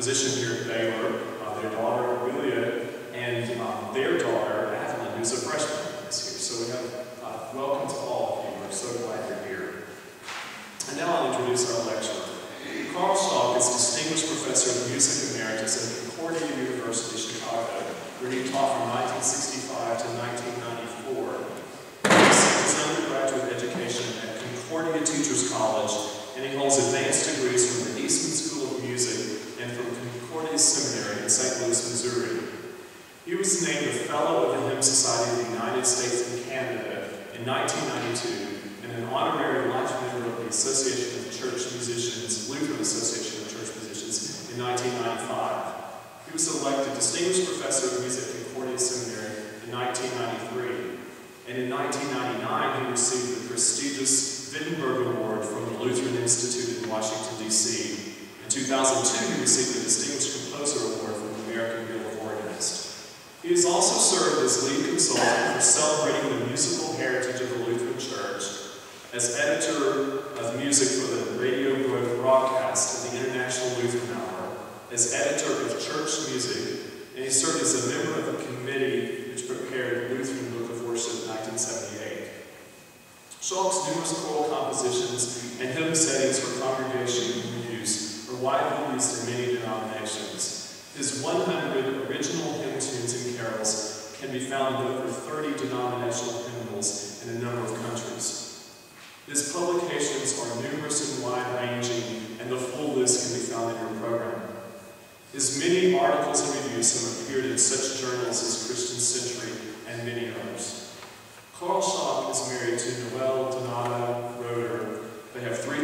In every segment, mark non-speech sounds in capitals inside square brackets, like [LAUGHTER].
physician here at Baylor, uh, their daughter, Amelia, and um, their daughter, Adeline, who's a freshman.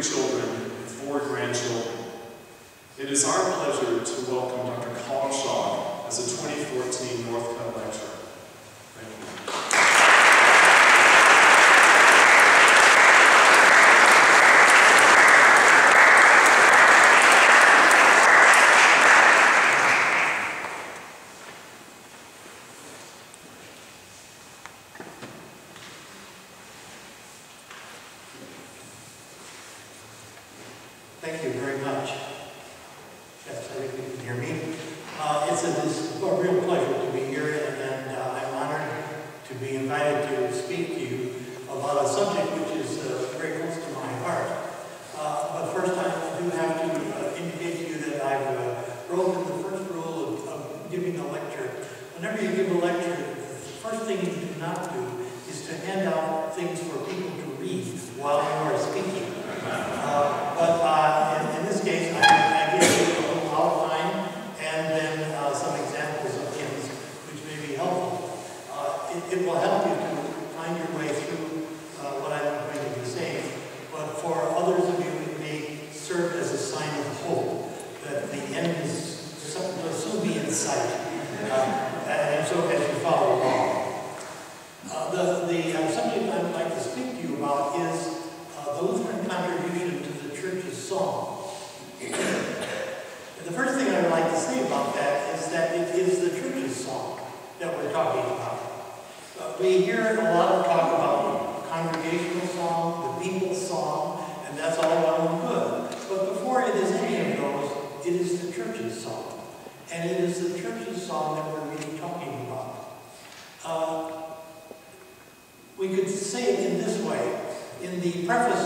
children and four grandchildren. It is our pleasure to welcome Dr. Carl Schalk as a 2014 Northcutt lecturer.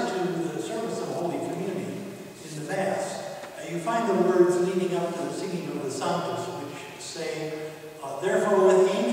to the service of Holy Communion in the Mass, uh, you find the words leading up to the singing of the psalms, which say, uh, Therefore with angels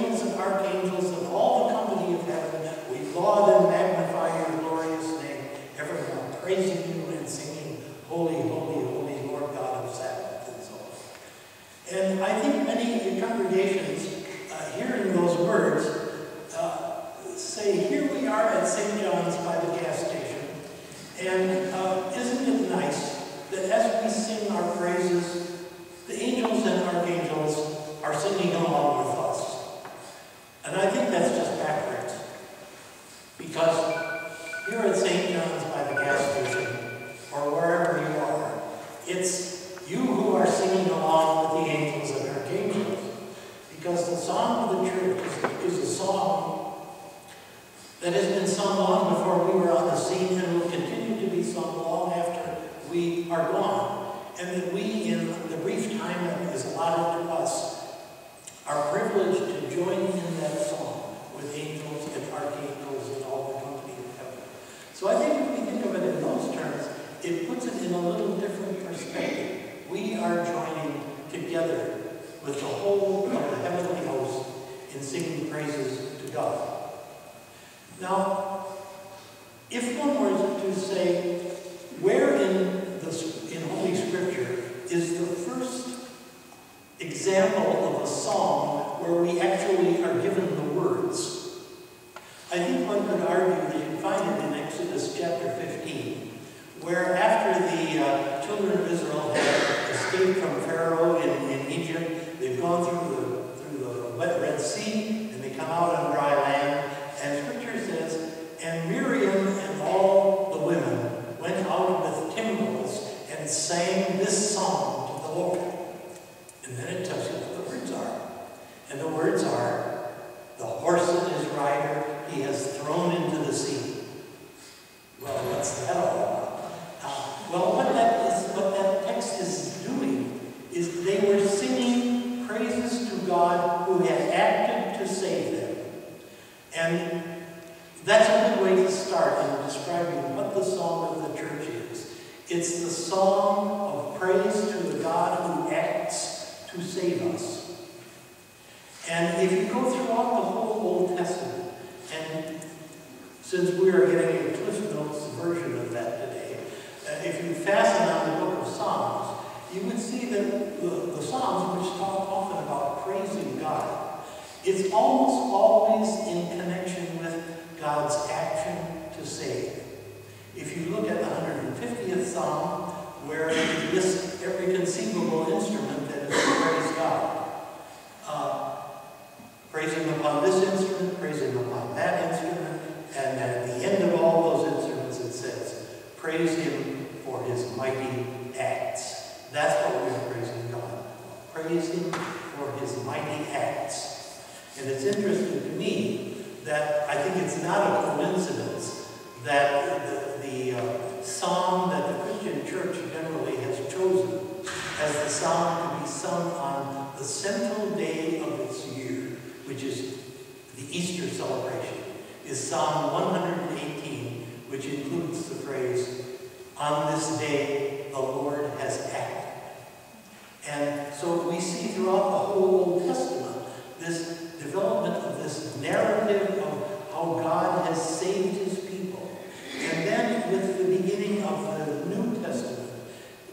has saved his people. And then with the beginning of the New Testament,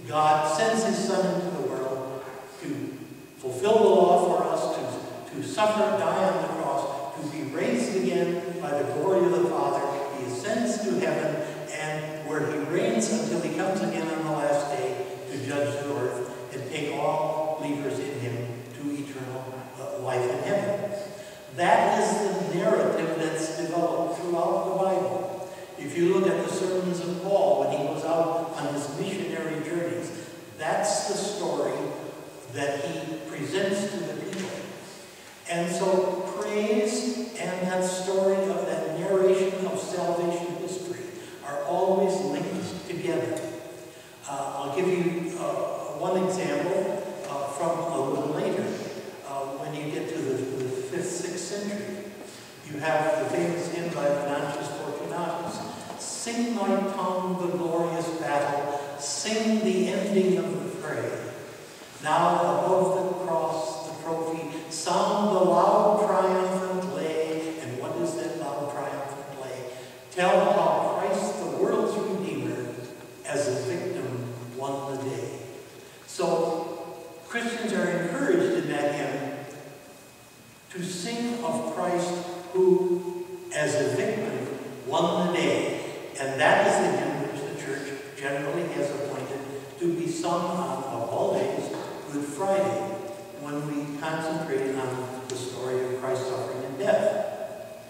God sends his son into the world to fulfill the law for us, to, to suffer, die on the cross, to be raised again by the glory of the Father. He ascends to heaven, and where he reigns until he comes again on the last day to judge the earth and take all believers in him to eternal uh, life in heaven. That is If you look at the sermons of Paul when he goes out on his missionary journeys, that's the story that he presents to the people. And so praise and that story of that narration of salvation history are always linked together. Uh, I'll give you uh, one example uh, from a little later. Uh, when you get to the 5th, 6th century, you have Sing my tongue the glorious battle, sing the ending of the fray. Now above the cross, the trophy, sound the loud triumphant lay. And what is that loud triumphant lay? Tell how Christ, the world's Redeemer, as a victim won the day. So Christians are encouraged in that hymn to sing of Christ who, as a victim, won the day. And that is the hymn which the church generally has appointed to be sung on, of all days, Good Friday, when we concentrate on the story of Christ's suffering and death.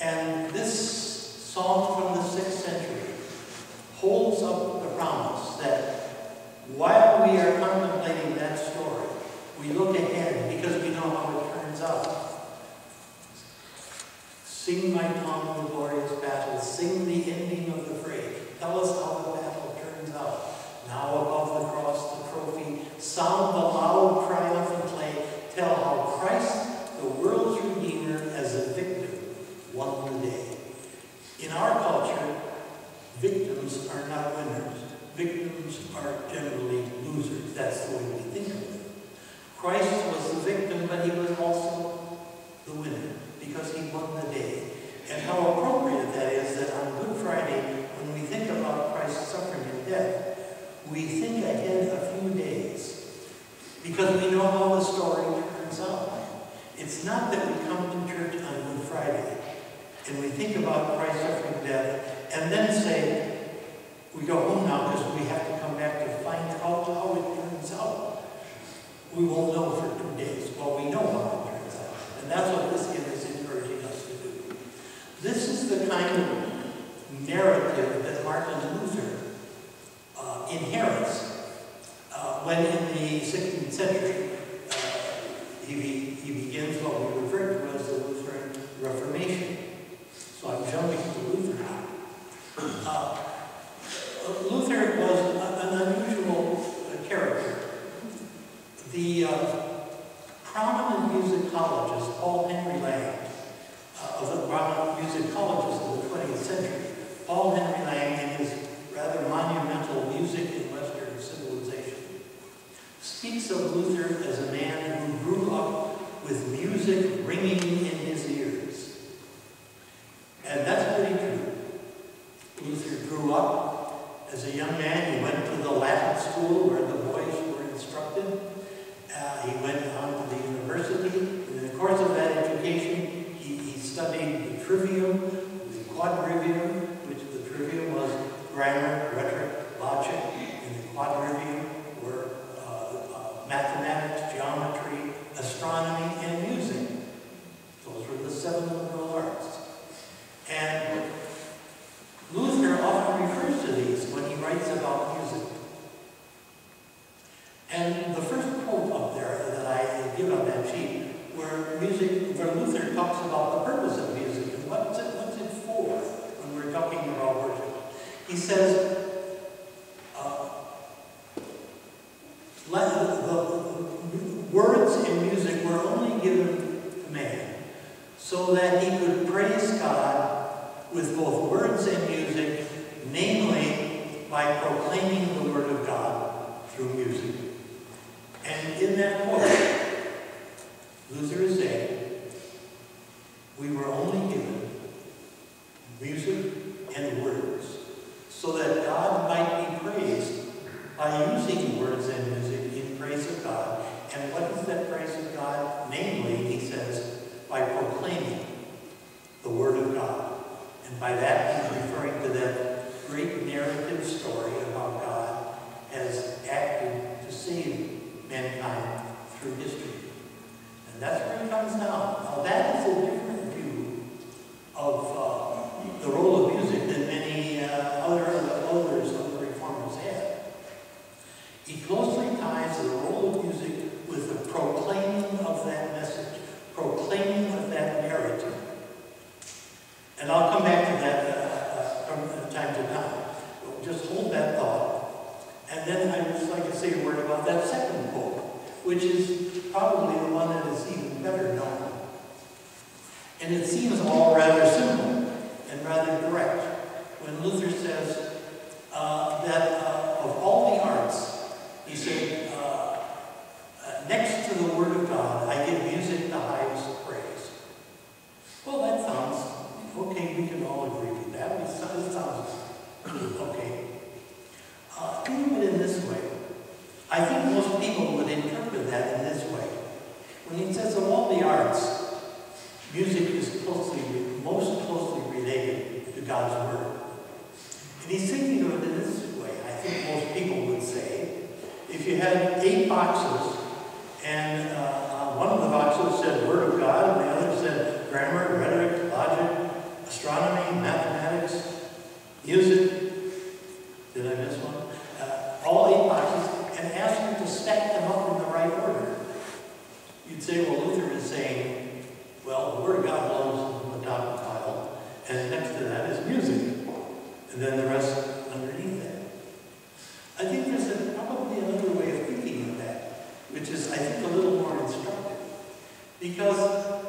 And this song from the 6th century holds up the promise that while we are contemplating that story, we look ahead because we know how it turns out. Sing my tongue the glorious battle, sing the ending of the fray. Tell us how the battle turns out. Now above the cross the trophy, sound the loud triumphant play. Tell how Christ, the world's Redeemer, as a victim, won the day. In our culture, victims are not winners. Victims are generally losers. That's the way we think of them. Christ was the victim, but he was also the winner because he won the day. And how appropriate that is that on Good Friday, when we think about Christ's suffering and death, we think ahead a few days because we know how the story turns out. It's not that we come to church on Good Friday and we think about Christ's suffering and death and then say, we go home now because we have to come back to find out how it turns out. We won't know for two days. Well, we know how it turns out. And that's what this hymn is encouraging us to do. This is the kind of narrative that Martin Luther uh, inherits uh, when in the 16th century uh, he, he begins what we refer to as the Lutheran Reformation. So I'm jumping to Luther now. Uh, Luther was an unusual uh, character. The uh, prominent musicologist, Paul Henry Lang, of the prominent musicologists of the 20th century, Paul Henry Lang, in his rather monumental Music in Western Civilization, speaks of Luther as a man who grew up with music ringing in his ears. And that's pretty true. Luther grew up as a young man. He went to the Latin school where the boys were instructed. Uh, he went And it seems all rather simple and rather direct when Luther says uh, that uh, of all the arts, he said, uh, uh, next to the Word of God, I give music the highest praise. Well, that sounds, okay, we can all agree with that. It sounds, okay. Uh, think of it in this way. I think most people would interpret that in this way. When he says of all the arts, music is closely, most closely related to God's Word. And he's thinking of it in this way. I think most people would say, if you had eight boxes, and uh, uh, one of the boxes said Word of God, and the other said grammar, rhetoric, logic, astronomy, mathematics, music, did I miss one? Uh, all eight boxes, and ask you to stack them up in the right order. You'd say, well, Luther is saying, well, the Word of God belongs on the top of the pile, and next to that is music, and then the rest underneath that. I think there's a, probably another way of thinking of that, which is, I think, a little more instructive. Because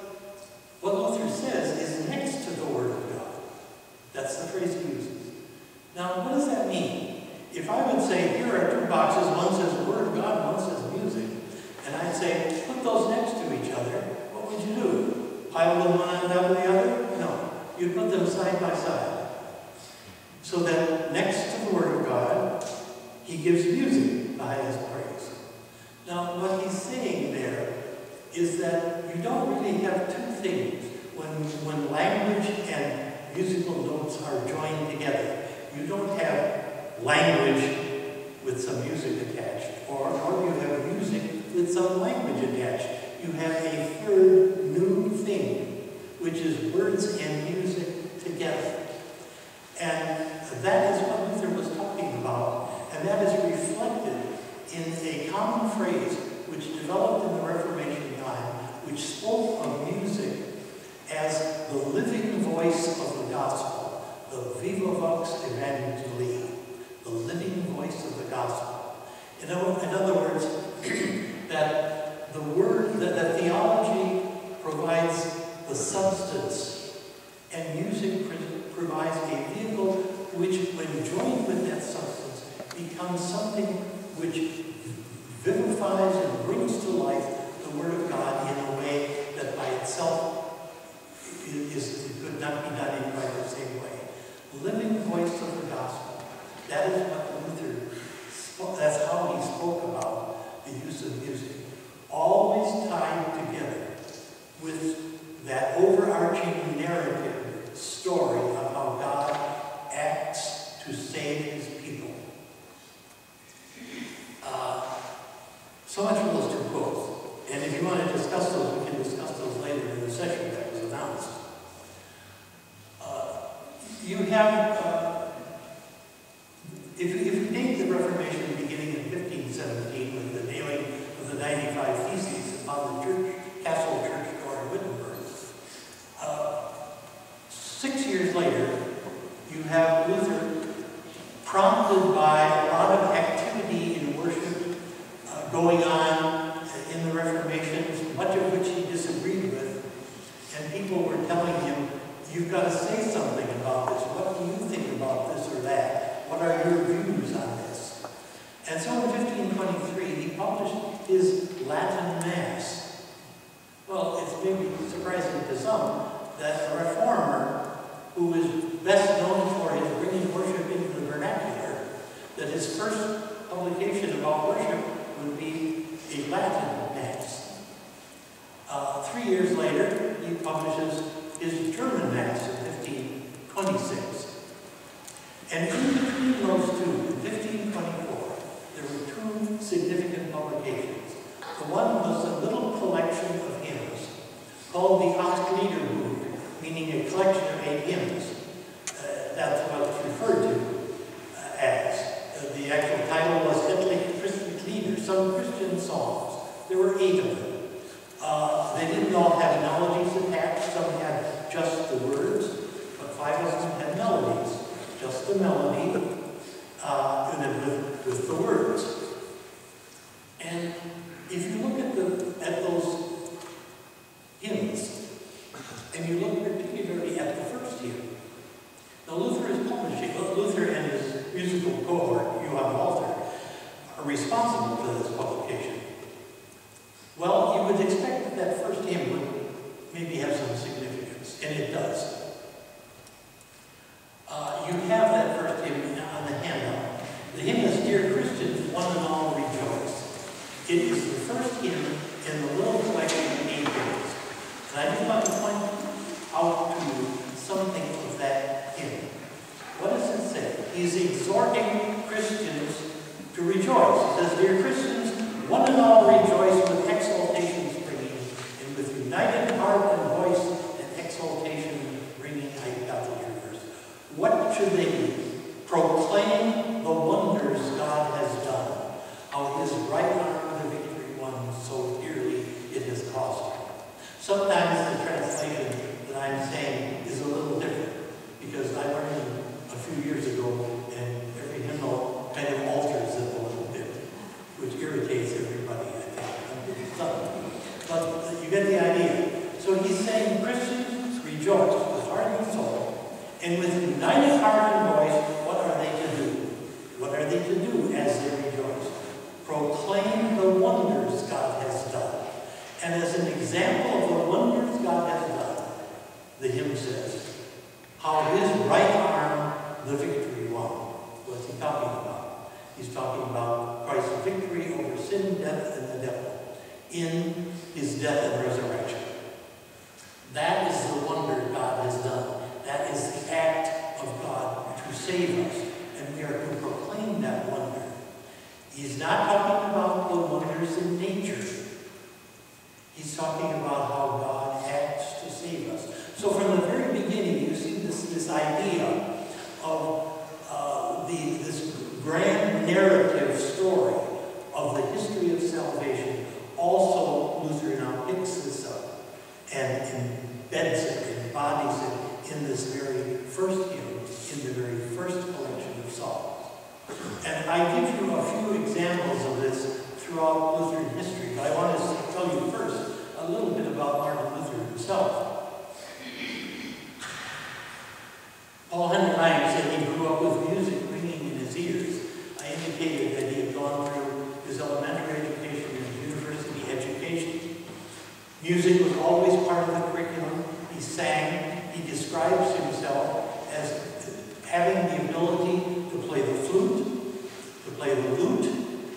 what Luther says is next to the Word of God. That's the phrase he uses. Now, what does that mean? If I would say, here are two boxes, one says Word of God, one says music, and I'd say, put those next to each other, what would you do? Pile them one on top of the other? No. You'd put them side by side. So that next to the Word of God, he gives music the highest praise. Now, what he's saying there is that you don't really have two things when, when language and musical notes are joined together. You don't have language with some music attached, or, or you have music with some language attached. You have a third new thing, which is words and music together. And that is what Luther was talking about, and that is reflected in a common phrase which developed in the Reformation time, which spoke of music as the living voice of the gospel, the viva vox evangelii, the living voice of the gospel. In other words, [CLEARS THROAT] that the word, that, theology provides the substance, and music provides a vehicle which, when joined with that substance, becomes something which vivifies and brings to life the Word of God in a way that by itself is, is could not be done in quite the same way. Living voice of the gospel. That is what Luther that's how he spoke about the use of music. Always tied together with that overarching narrative story of how God acts to save his people. Uh, so much for those two quotes. And if you want to discuss those, we can discuss those later in the session that was announced. Uh, you have, uh, if, if you take the Reformation beginning in 1517 with the nailing of the 95 Theses upon the church, castle church in Wittenberg, uh, six years later, you have Luther prompted by a lot of activity in worship uh, going on in the Reformation, much of which he disagreed with, and people were telling him, you've got to say something about this. What do you think about this or that? What are your views on this? And so in 1523, he published his Latin Mass. Well, it's maybe surprising to some that a reformer who is best known for his bringing worship into the vernacular, that his first publication about worship would be a Latin Mass. Uh, three years later, he publishes his German Mass in 1526. And in between those two, in 1524, there were two significant publications. The one was a little collection of hymns called the Acht Liederbuch, meaning a collection of eight hymns. Uh, that's what it's referred to uh, as. Uh, the actual title was Etliche Christliche Lieder, some Christian songs. There were eight of them. Uh, they didn't all have melodies attached. Some had just the words, but five of them had melodies. Just the melody, uh, and then with, with the words. And if you look at, the, at those hymns, and you look particularly at the first hymn, now Luther is publishing, Luther and his musical cohort, Johann Walter, are responsible for this publication. Well, you would expect that that first hymn would maybe have some significance, and it does. Uh, you have that first hymn in the little collection of hymns. And I just want to point out to you something of that hymn. What does it say? He's exhorting Christians to rejoice. He says, Dear Christians, one and all rejoice with exultation springing, and with united heart and voice and exultation ringing. I got the universe. What should they do? Proclaim the wonders God has done, how his right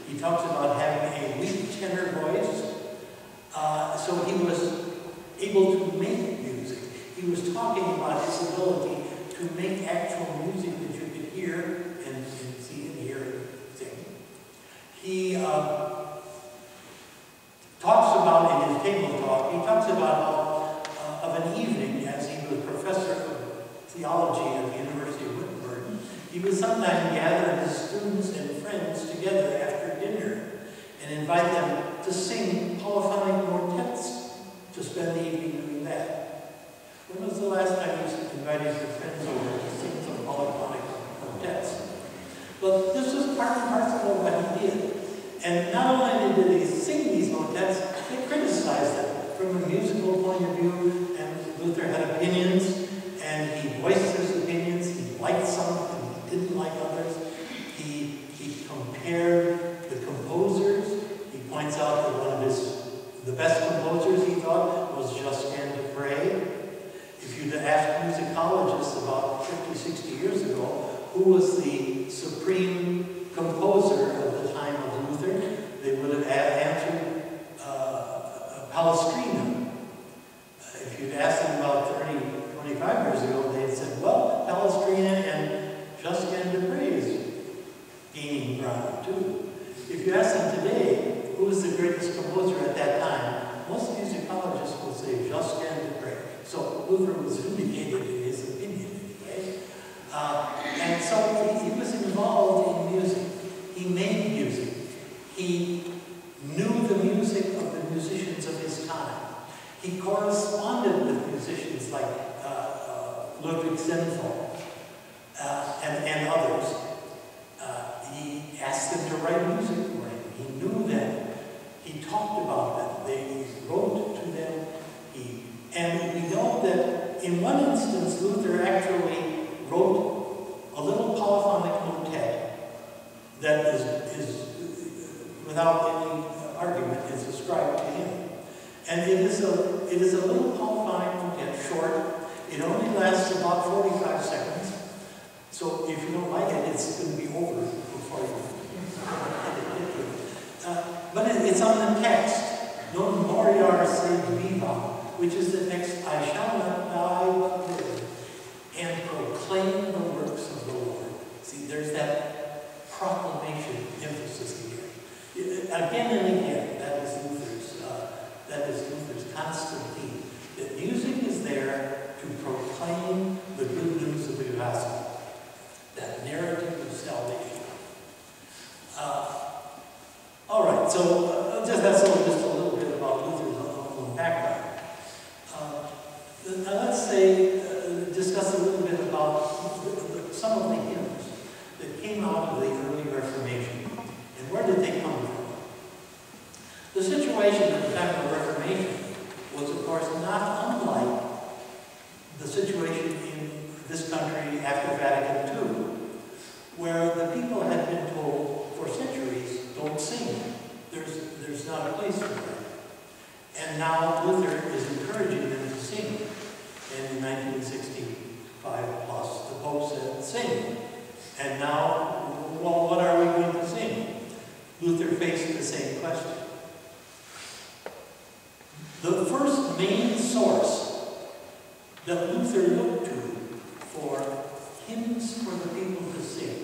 He talks about having a weak tenor voice. Uh, so he was able to make music. He was talking about his ability to make actual music that you could hear and, and see and hear and sing. He uh, talks about in his table talk, he talks about uh, of an evening as he was professor of theology at the University of Wittenberg, he would sometimes gather his students and friends together and invite them to sing polyphonic motets to spend the evening doing that. When was the last time you invited your friends over to sing some polyphonic motets? Well, this was part and parcel of what he did. And not only did he sing these motets, they criticized them from a musical point of view, and Luther had opinions, and he voiced his opinions. He liked some, and he didn't like others. He, he compared the composers. He points out that one of his, the best composers he thought was Josquin de Prez. If you'd asked musicologists about 50, 60 years ago, who was the supreme composer of the time of Luther, they would have answered uh, Palestrina. If you'd asked them about 30, 25 years ago, they'd said, well, Palestrina and Josquin de Prez gaining ground too. If you ask them today, who was the greatest composer at that time, most musicologists will say Josquin de Prez. So Luther was vindicated in his opinion anyway. Uh, and so he, he was involved in music. He made music. He knew the music of the musicians of his time. He corresponded with musicians like uh, uh, Uh, and, and others. Uh, he asked them to write music for him. He knew them. He talked about them. They, he wrote to them. He, and we know that in one instance, Luther actually wrote a little polyphonic motet that is, is without any argument, is ascribed to him. And it is a, it is a little polyphonic motet, short. It only lasts about 45 seconds. So if you don't like it, it's going to be over before you. [LAUGHS] uh, but it, it's on the text. Non moriar sed viva, which is the next, I shall not die but live, and proclaim the works of the Lord. See, there's that proclamation emphasis again. Uh, again and again, that is Luther's, uh, that is Luther's constant theme. That music is there to proclaim the good news of the gospel, that narrative of salvation. Uh, all right, so uh, just that's all, just a little bit about Luther's own background. Uh, now let's say, uh, discuss a little bit about some of the hymns that came out of the early Reformation, and where did they come from? The situation at the time of the Reformation was, of course, not the situation in this country after Vatican II, where the people had been told for centuries, don't sing. There's, there's not a place for that. And now Luther is encouraging them to sing. And in 1965 plus, the Pope said, sing. And now, well, what are we going to sing? Luther faced the same question. The first main source that Luther looked to for hymns for the people to sing.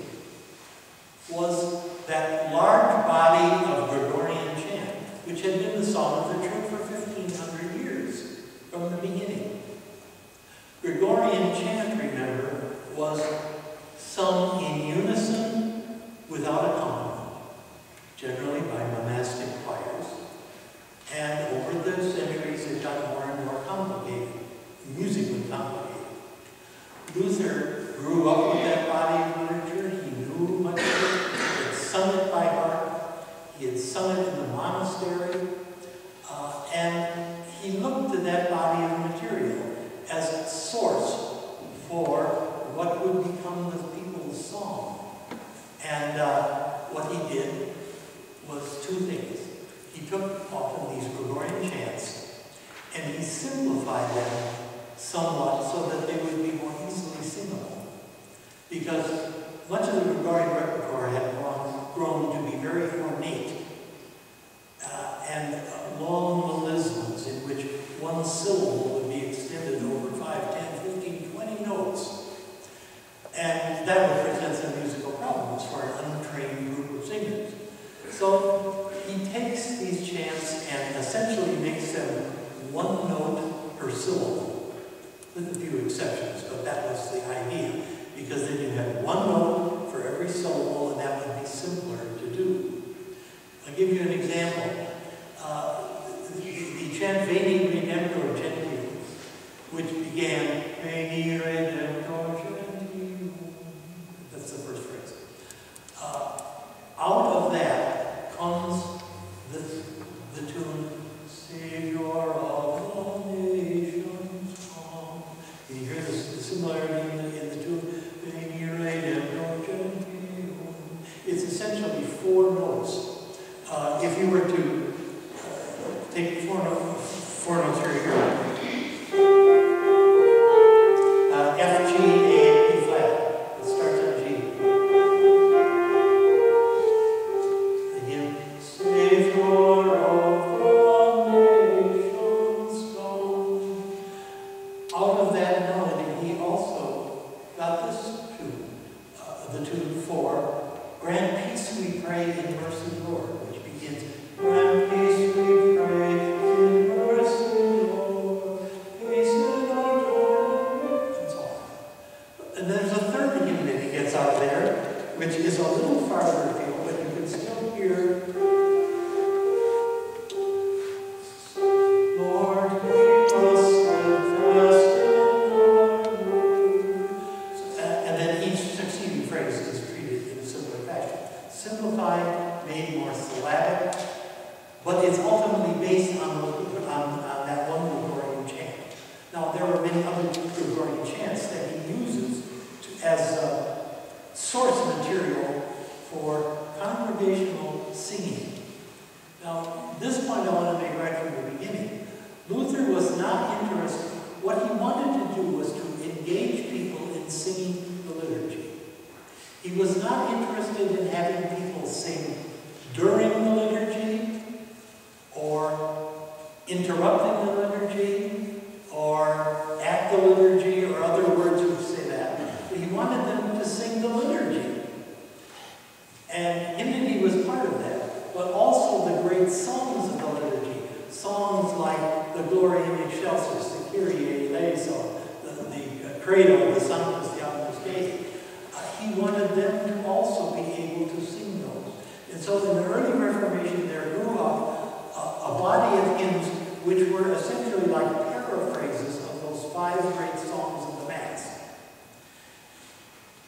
John was the author's faith, uh, he wanted them to also be able to sing those. And so in the early Reformation, there grew up a, a body of hymns which were essentially like paraphrases of those five great songs of the Mass.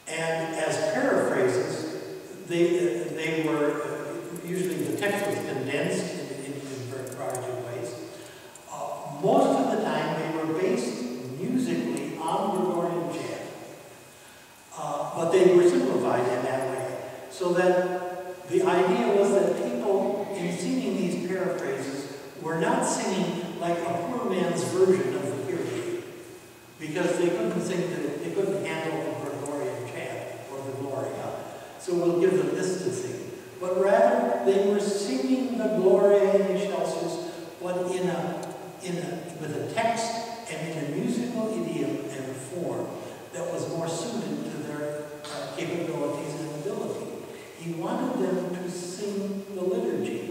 And as paraphrases, they, uh, they were uh, usually the text was condensed So that the idea was that people, in singing these paraphrases, were not singing like a poor man's version of the period, because they couldn't sing, the, they couldn't handle the Gregorian chant or the Gloria. So we'll give them this to sing. But rather, they were singing the Gloria in Excelsis, but in a, in a, with a text and in a musical idiom and a form that was more suited to their uh, capabilities he wanted them to sing the liturgy.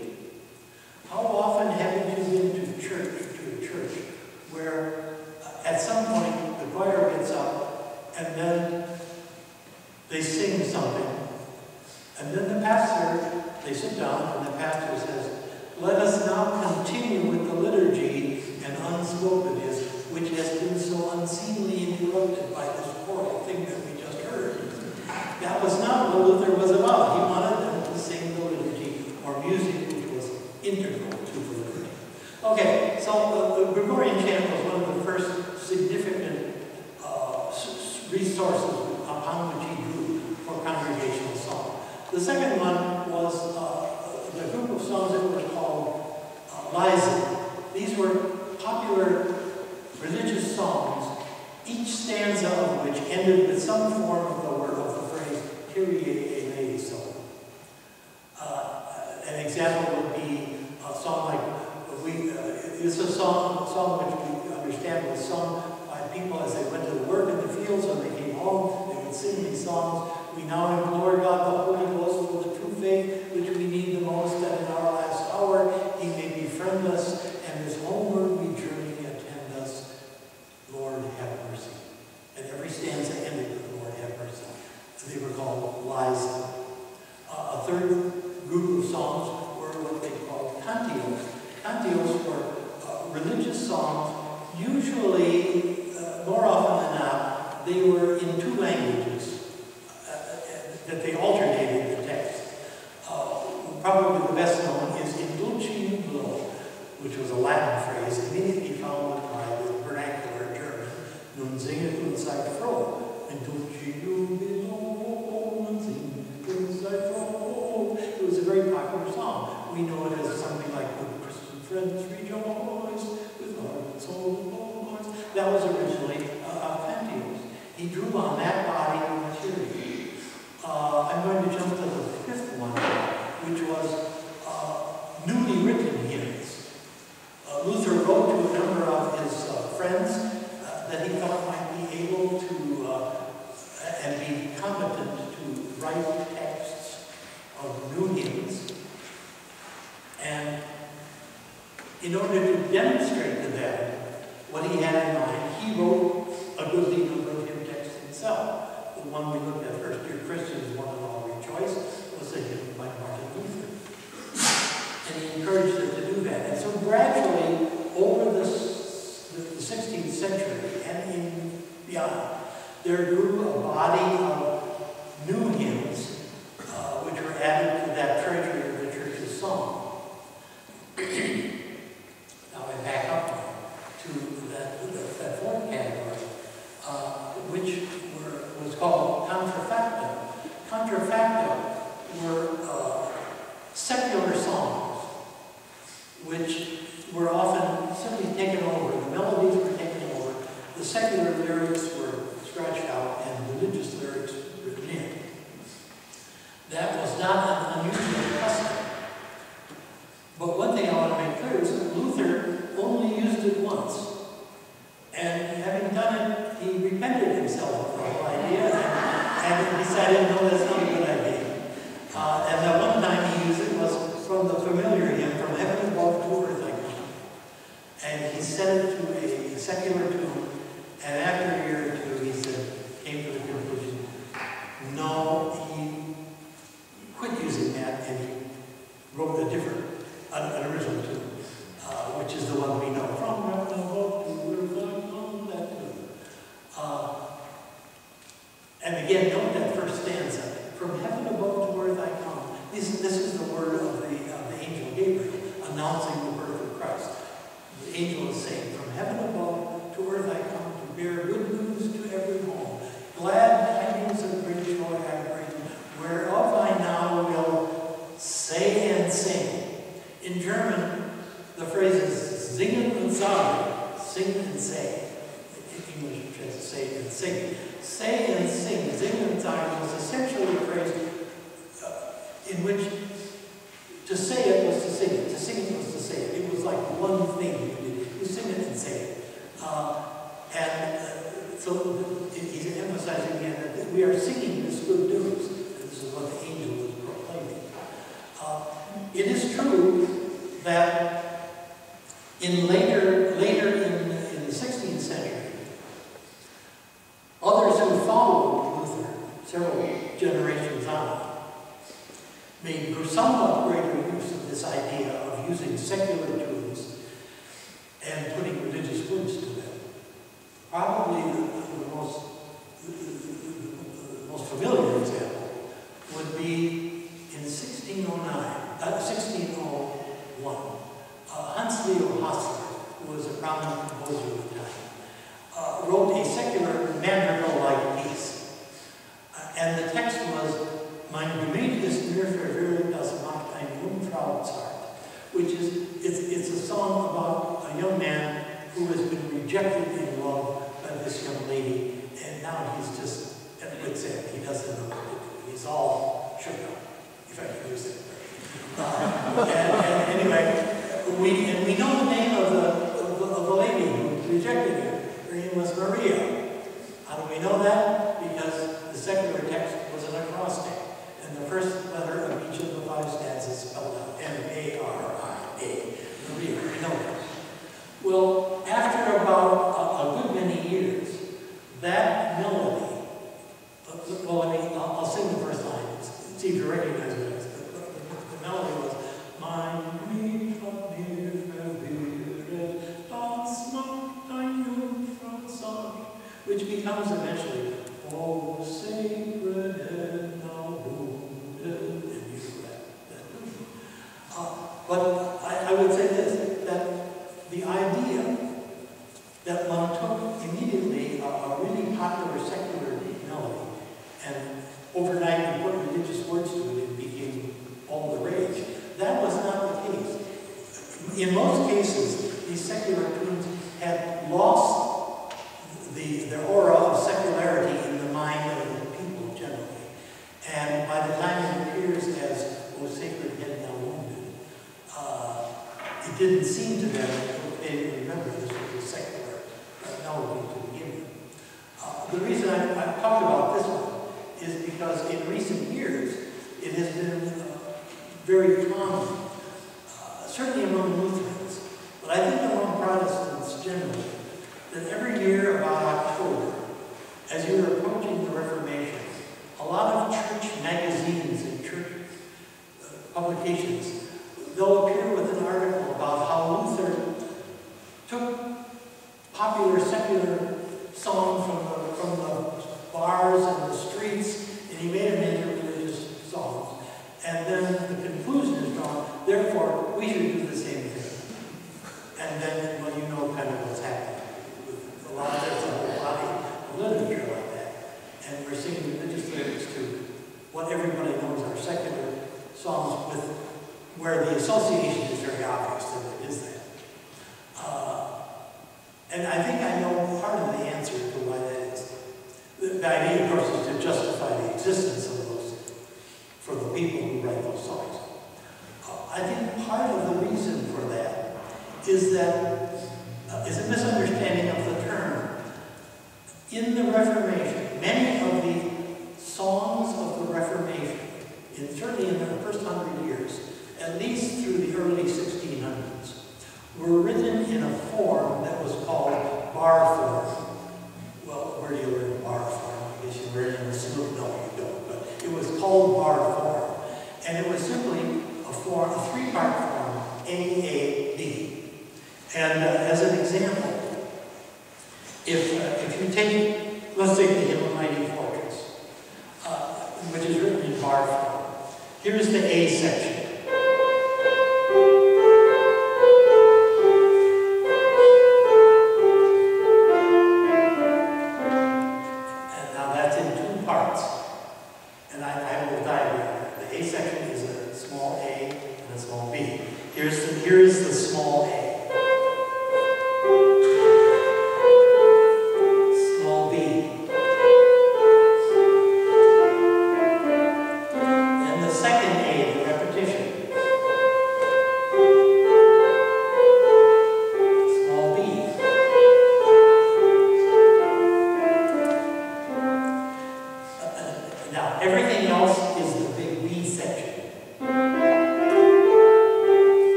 stanza of which ended with some form of the, word, of the phrase, Kyrie eleison. Uh, uh an example would be a song like, we, uh, it's a song, song which we understand was sung by people as they went to work in the fields, when they came home, they would sing these songs. We now employ century and in beyond, there grew a body of say. Uh, and uh, so he's emphasizing again that we are singing this good news. This is what the angel was proclaiming. Uh, it is true that in later, later in, in the 16th century, others who followed Luther several generations on made somewhat greater use of this idea of using secular The idea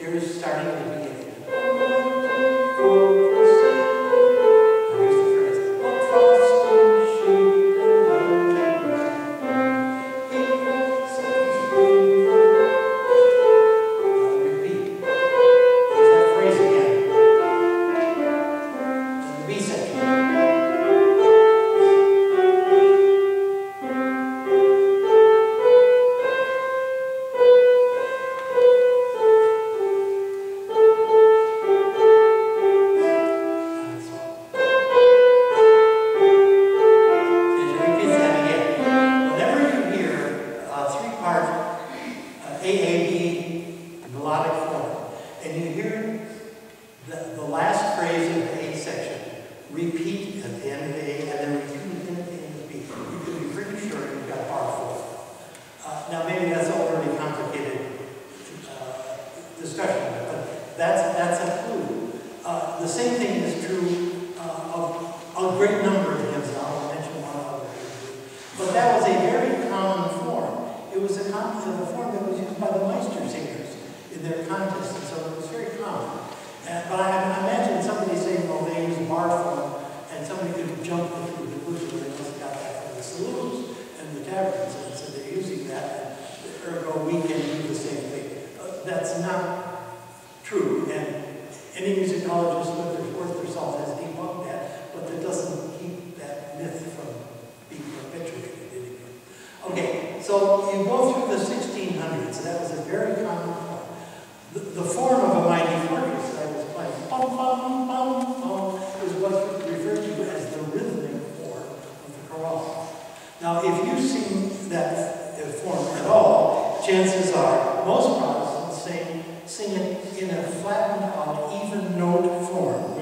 Here's starting like most Protestants, sing, sing it in a flattened out, even note form.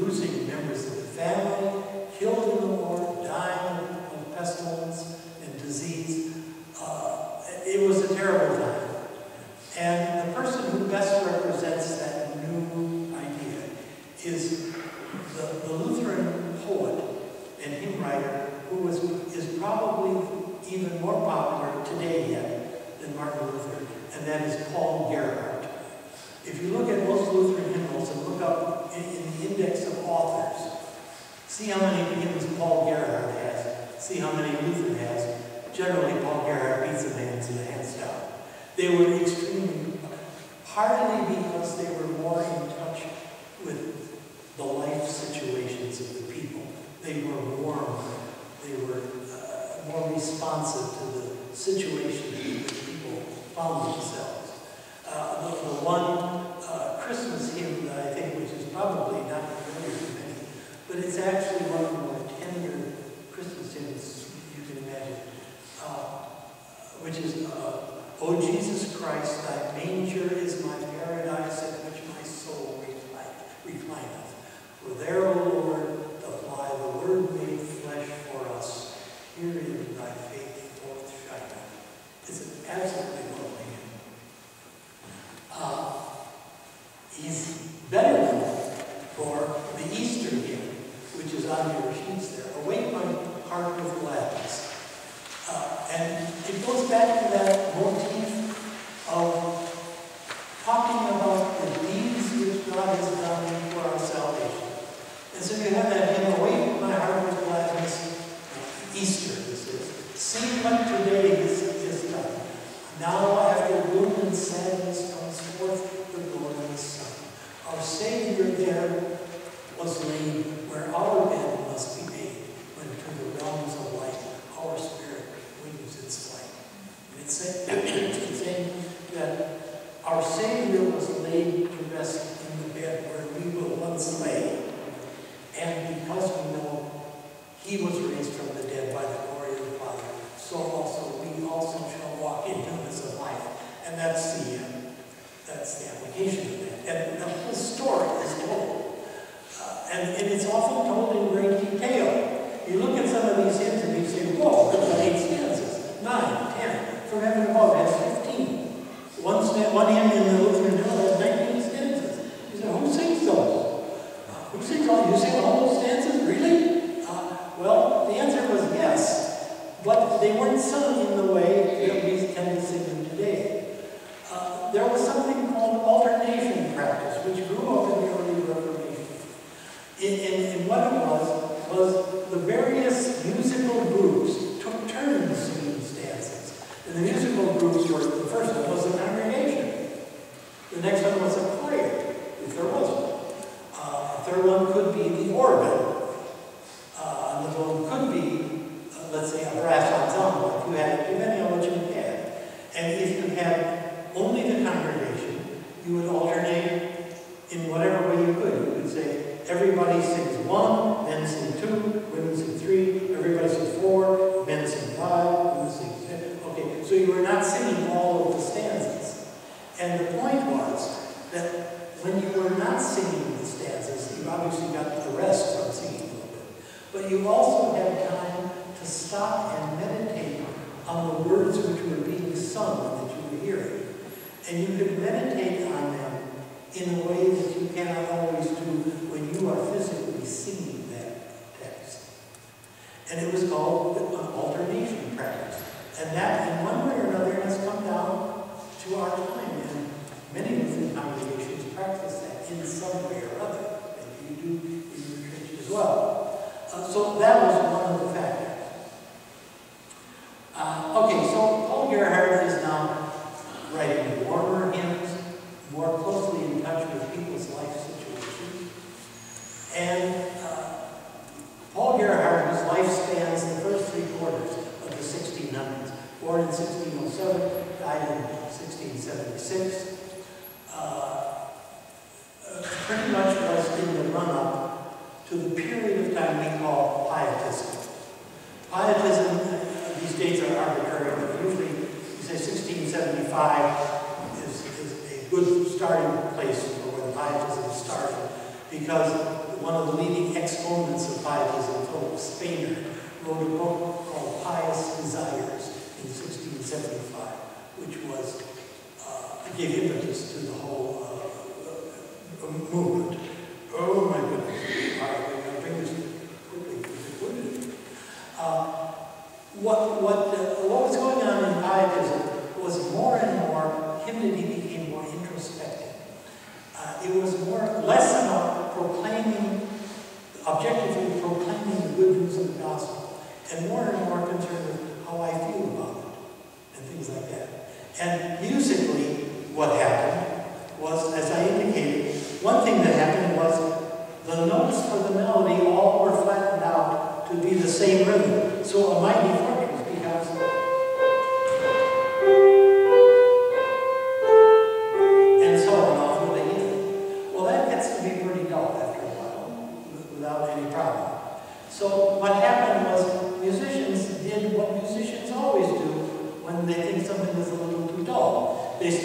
losing Our Savior there was laid where our bed must be made, when to the realms of light our spirit wins its flight. And [COUGHS] it's saying that our Savior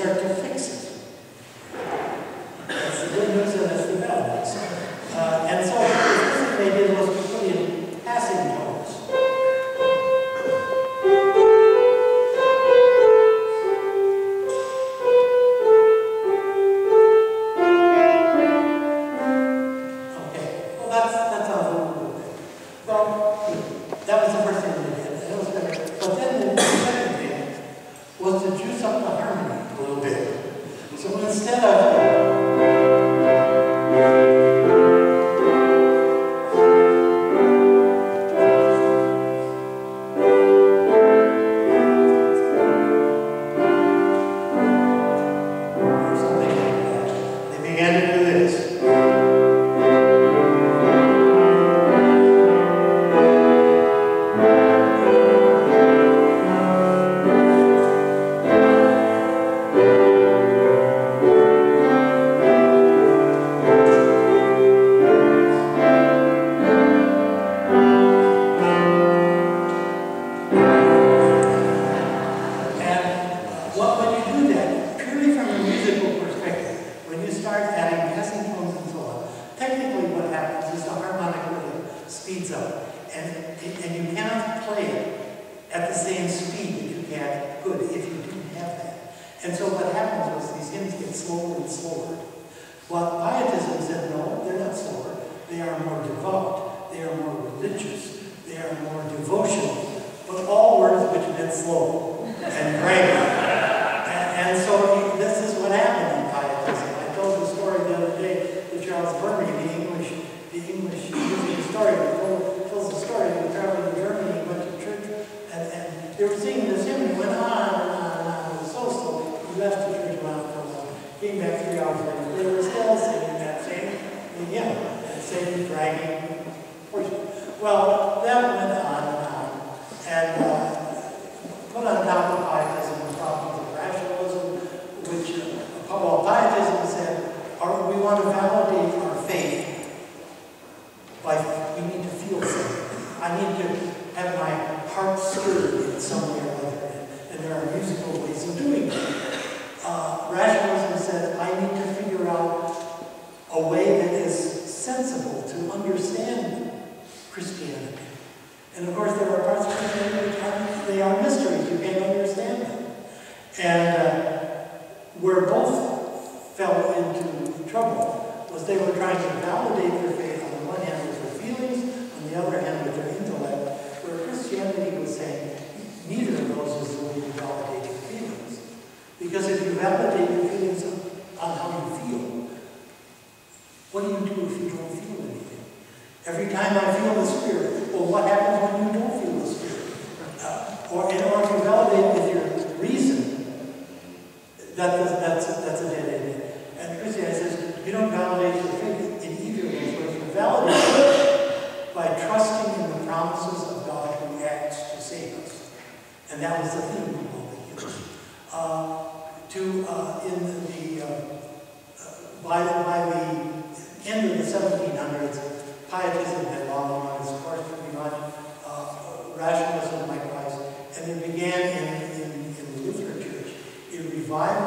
start to a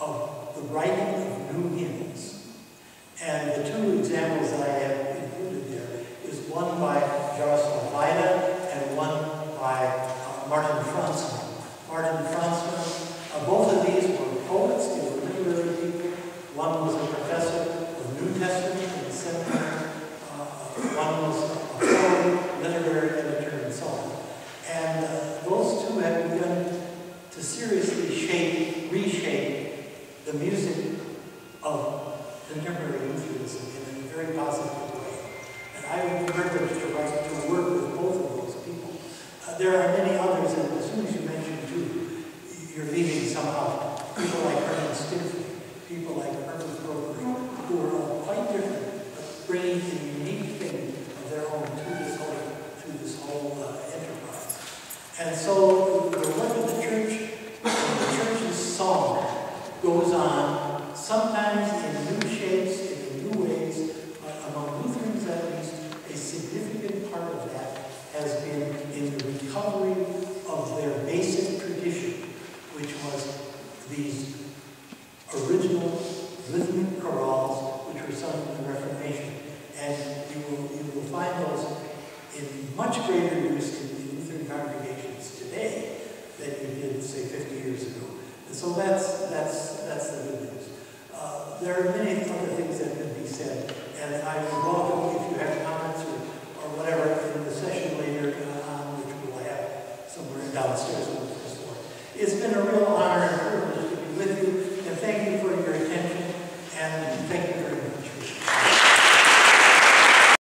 of the writing